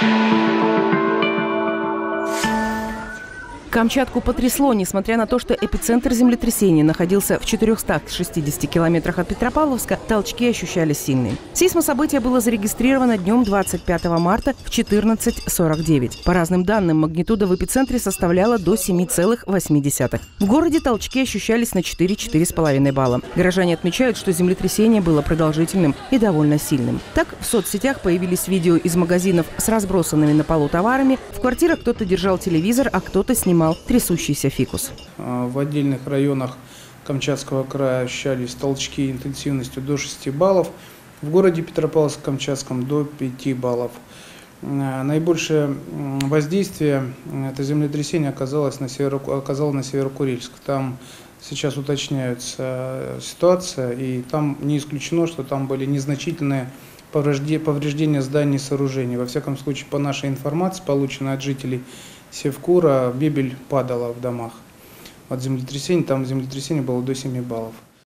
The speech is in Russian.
Thank you. Камчатку потрясло, несмотря на то, что эпицентр землетрясения находился в 460 километрах от Петропавловска, толчки ощущались сильные. Сейсмособытие было зарегистрировано днем 25 марта в 14.49. По разным данным, магнитуда в эпицентре составляла до 7,8. В городе толчки ощущались на 4-4,5 балла. Горожане отмечают, что землетрясение было продолжительным и довольно сильным. Так, в соцсетях появились видео из магазинов с разбросанными на полу товарами. В квартирах кто-то держал телевизор, а кто-то снимал снимал трясущийся фикус. А, в отдельных районах Камчатского края ощущались толчки интенсивностью до 6 баллов. В городе Петропавловск-Камчатском до 5 баллов. А, наибольшее воздействие это землетрясение оказалось на, северо, оказало на Северокурильск. Там сейчас уточняется ситуация, и там не исключено, что там были незначительные повреждения зданий и сооружений. Во всяком случае, по нашей информации, полученной от жителей Севкура, мебель падала в домах. От землетрясения, там землетрясение было до 7 баллов.